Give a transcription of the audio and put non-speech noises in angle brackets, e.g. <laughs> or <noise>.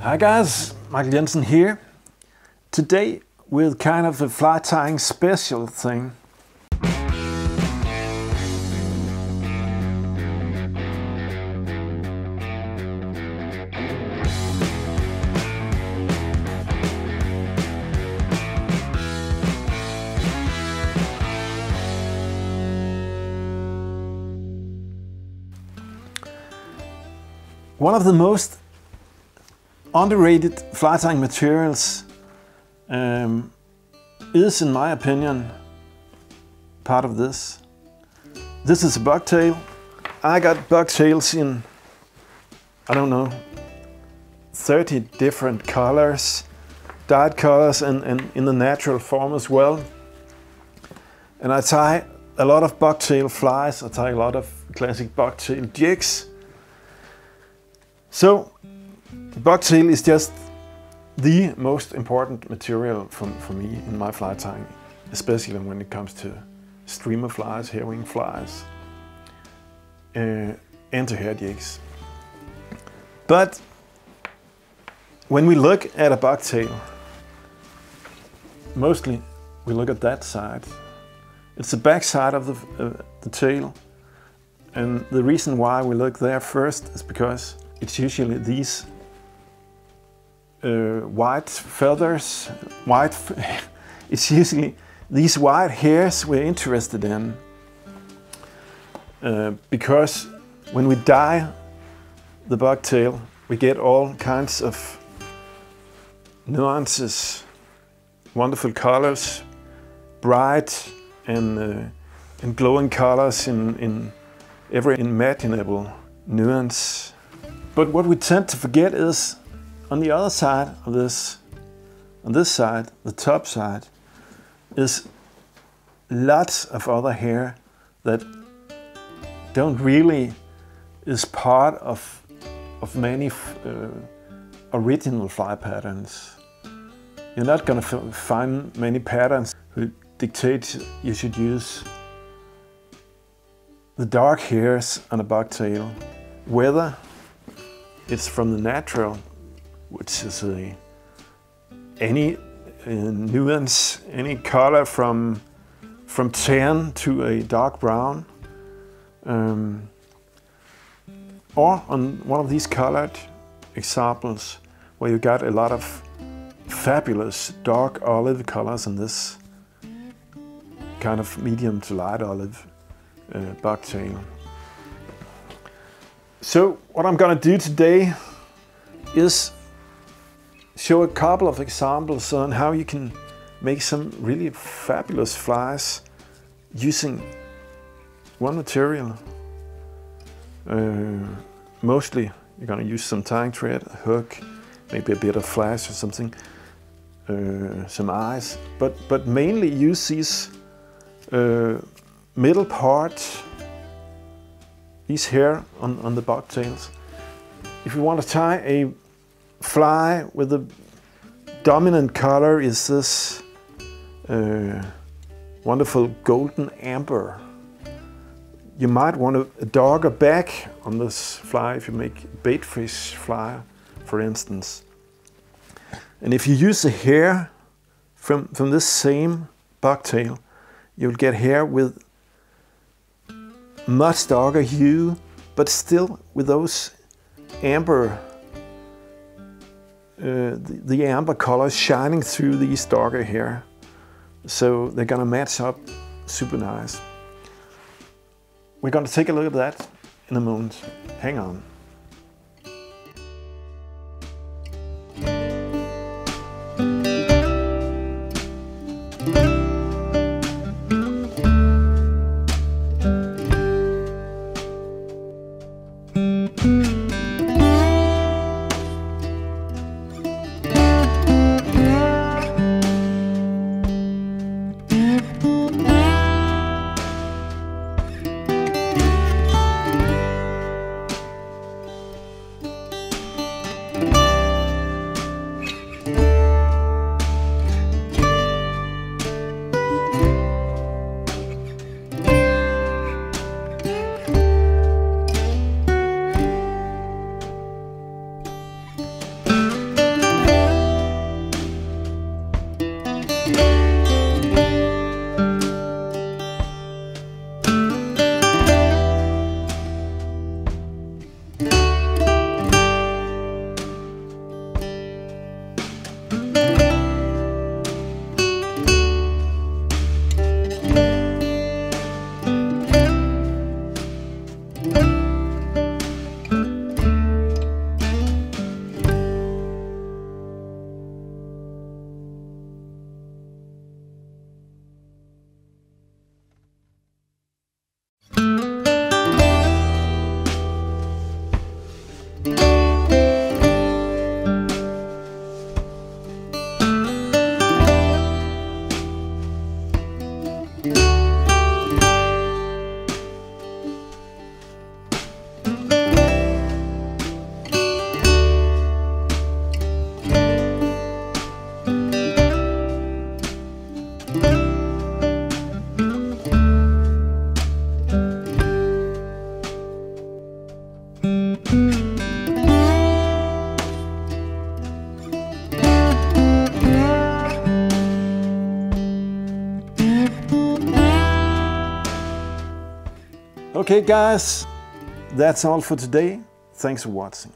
Hi guys, Michael Jensen here. Today with kind of a fly tying special thing. One of the most underrated fly tying materials um, is, in my opinion, part of this. This is a bucktail. I got bucktails in, I don't know, 30 different colors, dyed colors, and, and in the natural form as well. And I tie a lot of bucktail flies. I tie a lot of classic bucktail jigs. So bucktail is just the most important material for, for me in my fly tying, especially when it comes to streamer flies, herring flies, uh, and to hair jigs. But when we look at a bucktail, mostly we look at that side. It's the back side of the, uh, the tail. And the reason why we look there first is because it's usually these uh, white feathers, white, it's <laughs> usually these white hairs we're interested in. Uh, because when we dye the bucktail, we get all kinds of nuances, wonderful colors, bright and, uh, and glowing colors in, in every imaginable nuance. But what we tend to forget is on the other side of this, on this side, the top side, is lots of other hair that don't really is part of of many uh, original fly patterns. You're not going to find many patterns who dictate you should use the dark hairs on a bucktail, whether it's from the natural which is a, any uh, nuance, any color from, from tan to a dark brown. Um, or on one of these colored examples where you got a lot of fabulous dark olive colors in this kind of medium to light olive uh, bucktail. So what I'm gonna do today is show a couple of examples on how you can make some really fabulous flies using one material. Uh, mostly you're gonna use some tying thread, a hook, maybe a bit of flash or something, uh, some eyes, but, but mainly use these uh, middle part, these hair on, on the bucktails. If you want to tie a fly with the dominant color is this uh, wonderful golden amber. You might want a darker back on this fly if you make baitfish fly, for instance. And if you use the hair from, from this same bucktail, you'll get hair with much darker hue, but still with those amber Uh, the, the amber colors shining through these darker hair. So they're gonna match up super nice. We're gonna take a look at that in a moment. Hang on. Okay guys, that's all for today. Thanks for watching.